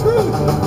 truth.